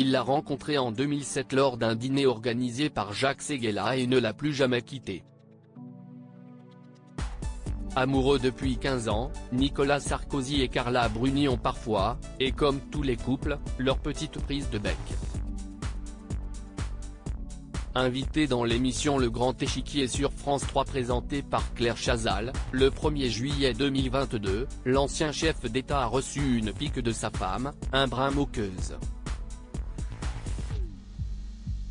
il l'a rencontrée en 2007 lors d'un dîner organisé par Jacques Seguela et ne l'a plus jamais quittée. Amoureux depuis 15 ans, Nicolas Sarkozy et Carla Bruni ont parfois, et comme tous les couples, leur petite prise de bec. Invité dans l'émission Le Grand Échiquier sur France 3 présentée par Claire Chazal, le 1er juillet 2022, l'ancien chef d'État a reçu une pique de sa femme, un brin moqueuse.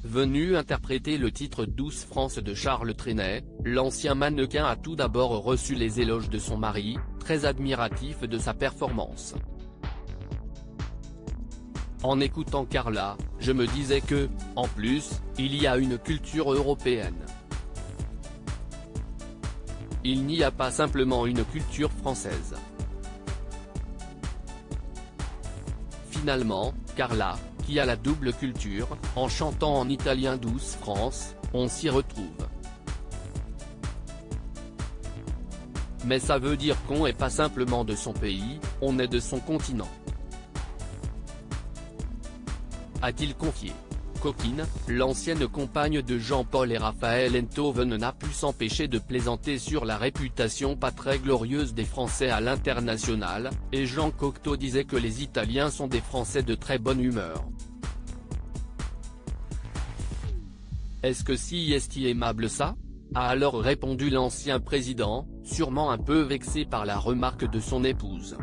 Venu interpréter le titre Douce France de Charles Trenet, l'ancien mannequin a tout d'abord reçu les éloges de son mari, très admiratif de sa performance. En écoutant Carla, je me disais que, en plus, il y a une culture européenne. Il n'y a pas simplement une culture française. Finalement, Carla, qui a la double culture, en chantant en italien Douce France, on s'y retrouve. Mais ça veut dire qu'on est pas simplement de son pays, on est de son continent. A-t-il confié Coquine, l'ancienne compagne de Jean-Paul et Raphaël Enthoven n'a pu s'empêcher de plaisanter sur la réputation pas très glorieuse des Français à l'international, et Jean Cocteau disait que les Italiens sont des Français de très bonne humeur. Est-ce que si est aimable ça? A alors répondu l'ancien président, sûrement un peu vexé par la remarque de son épouse.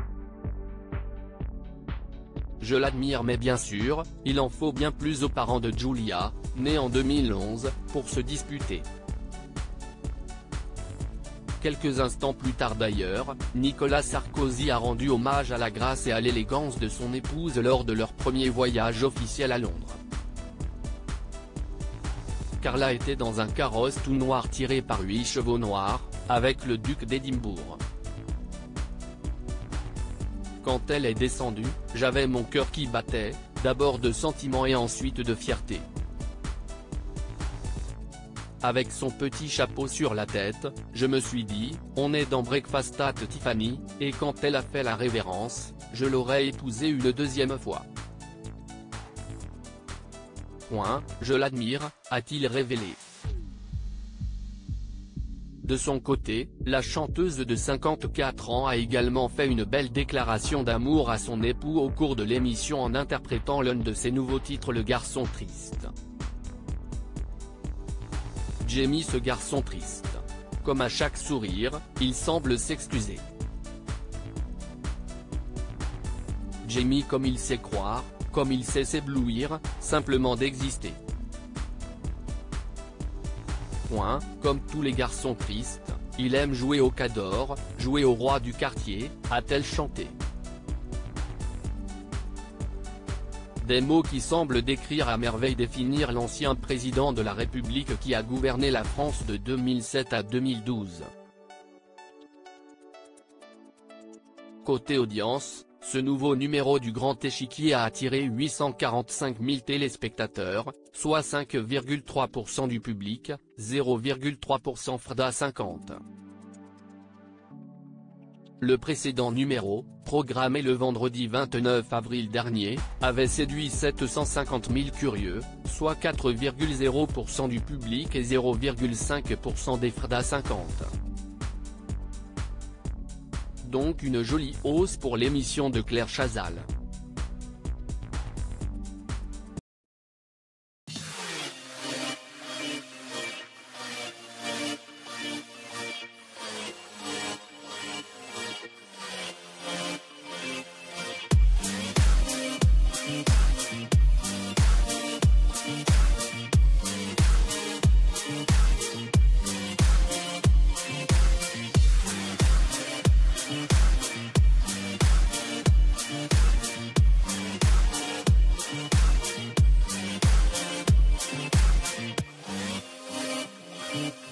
Je l'admire mais bien sûr, il en faut bien plus aux parents de Giulia, née en 2011, pour se disputer. Quelques instants plus tard d'ailleurs, Nicolas Sarkozy a rendu hommage à la grâce et à l'élégance de son épouse lors de leur premier voyage officiel à Londres. Carla était dans un carrosse tout noir tiré par huit chevaux noirs, avec le duc d'Édimbourg. Quand elle est descendue, j'avais mon cœur qui battait, d'abord de sentiment et ensuite de fierté. Avec son petit chapeau sur la tête, je me suis dit, on est dans Breakfast at Tiffany, et quand elle a fait la révérence, je l'aurais épousée une deuxième fois. Je l'admire, a-t-il révélé. De son côté, la chanteuse de 54 ans a également fait une belle déclaration d'amour à son époux au cours de l'émission en interprétant l'un de ses nouveaux titres Le garçon triste. Jamie ce garçon triste. Comme à chaque sourire, il semble s'excuser. Jamie comme il sait croire, comme il sait s'éblouir, simplement d'exister. Point, comme tous les garçons tristes, il aime jouer au cador, jouer au roi du quartier, a-t-elle chanté. Des mots qui semblent décrire à merveille définir l'ancien président de la République qui a gouverné la France de 2007 à 2012. Côté audience, ce nouveau numéro du Grand Échiquier a attiré 845 000 téléspectateurs, soit 5,3% du public, 0,3% Frda 50. Le précédent numéro, programmé le vendredi 29 avril dernier, avait séduit 750 000 curieux, soit 4,0% du public et 0,5% des Frda 50 donc une jolie hausse pour l'émission de Claire Chazal. Bye.